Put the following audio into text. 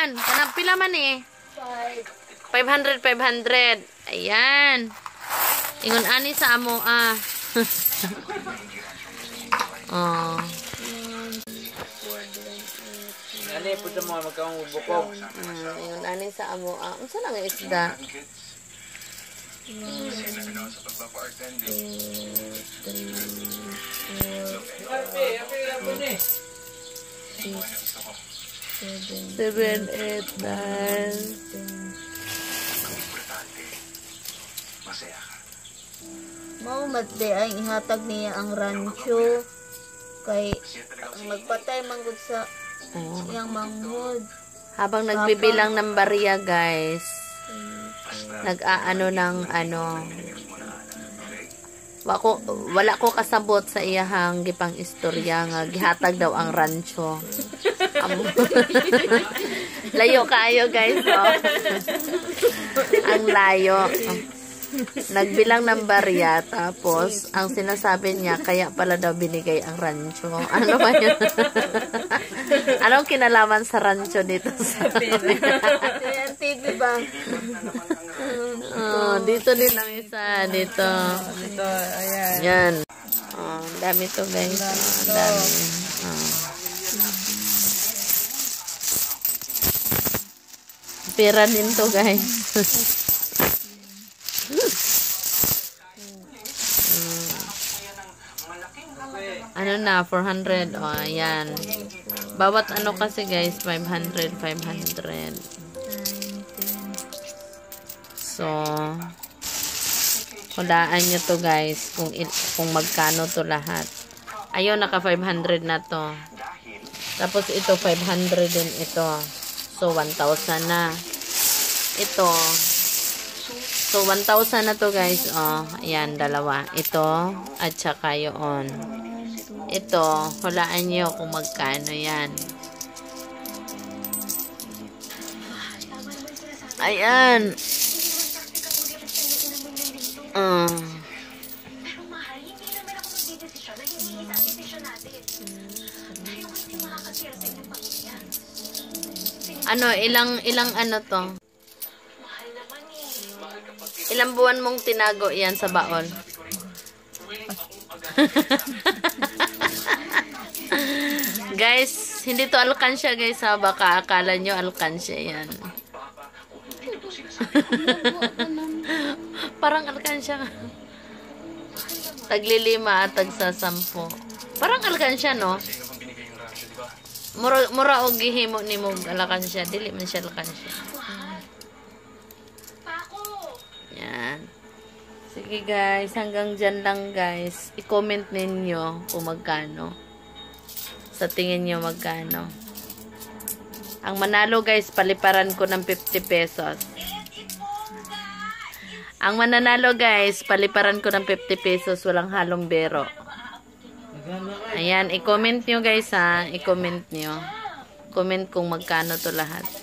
Ayan. Kanang pila man eh. 500, 500. Ayan. Ingon ani sa amo ah. oh. Ani, punta mo magkaong bukog. Ah, ingon ani sa amo ah. Unsa lang ang isda? Seven, eight, nine. Mao matde ay ihatag niya ang rancho kay ang magpatay manggod sa Oh. iyang manghod. Habang nagbibilang ng barya, guys, nag-aano ng ano, wako, wala ko kasabot sa iyahang gipang istorya nga gihatag daw ang rancho. Layo kayo, guys. Oh. ang layo. Nagbilang ng barya, tapos, ang sinasabi niya, kaya pala daw binigay ang rancho. Ano ba yun? Anong kinalaman sa rancho dito sa TV ba? Oh, dito din ang isa. Dito. Ito, ayan. Yan. Oh, dami to guys. Oh, dami. Oh. Pera din to guys. Mm. ano na, 400. O, oh, ayan. Bawat ano kasi guys, 500, 500. So, hulaan nyo to guys kung, kung magkano to lahat. Ayun, naka 500 na to. Tapos ito, 500 din ito. So, 1,000 na. Ito. So, 1,000 na to guys. Oh, ayan, dalawa. Ito, at saka yun. Ito, hulaan nyo kung magkano yan. Ayan. Ah. Ano, ilang, ilang ano to? Ilang buwan mong tinago yan sa baon? guys, hindi to alkansya guys ha. Baka akala nyo alkansya yan. Parang alkansya. Taglilima at tagsa sampo. Parang alkansya no? Mura, mura og gihimo ni mo alkansya. Dili man siya alkansya. Yan. Sige guys, hanggang dyan lang guys. I-comment ninyo kung magkano. Sa tingin nyo magkano. Ang manalo guys, paliparan ko ng 50 pesos. Ang mananalo guys, paliparan ko ng 50 pesos, walang halong bero. Ayan, i-comment nyo guys ha, i-comment nyo. Comment kung magkano to lahat.